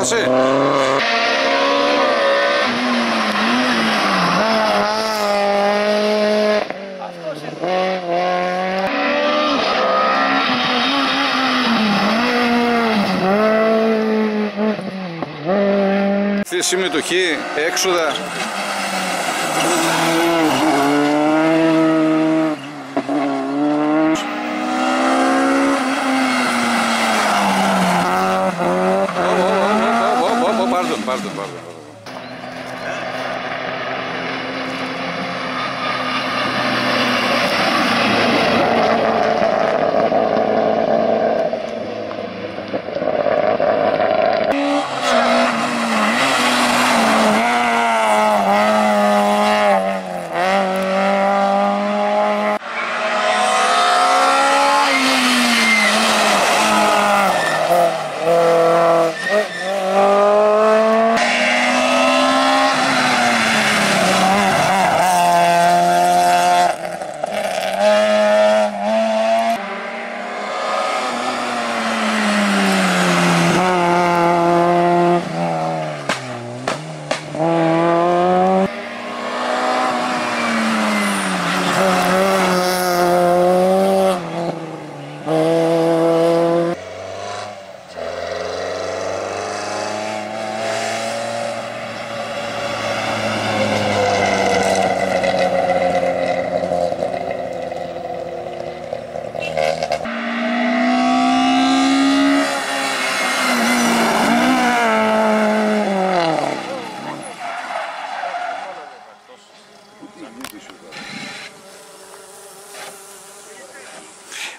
έχασε. με συμμετοχή, έξοδα Bardo, Bardo, Bardo.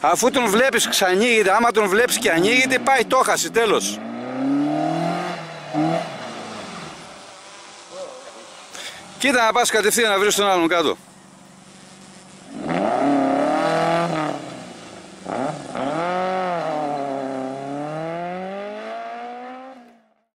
Αφού τον βλέπεις ξανοίγεται, άμα τον βλέπεις και ανοίγεται πάει το χάσει τέλος. Κοίτα να πας κατευθείαν να βρεις τον άλλον κάτω.